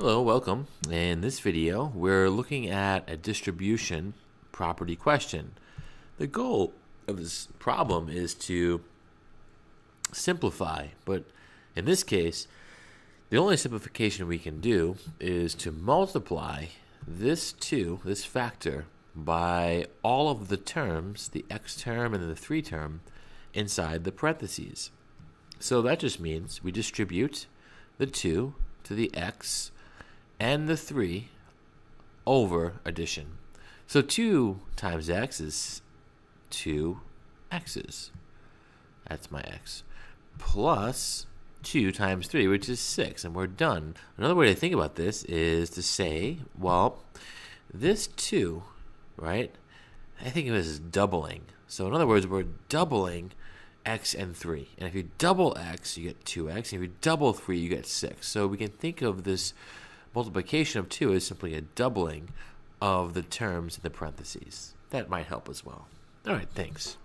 Hello, welcome. In this video, we're looking at a distribution property question. The goal of this problem is to simplify, but in this case, the only simplification we can do is to multiply this 2, this factor, by all of the terms, the x term and the 3 term, inside the parentheses. So that just means we distribute the 2 to the x and the 3 over addition. So 2 times x is 2 x's. That's my x. Plus 2 times 3, which is 6, and we're done. Another way to think about this is to say, well, this 2, right, I think of it as doubling. So in other words, we're doubling x and 3. And if you double x, you get 2x. And if you double 3, you get 6. So we can think of this multiplication of 2 is simply a doubling of the terms in the parentheses. That might help as well. All right, thanks.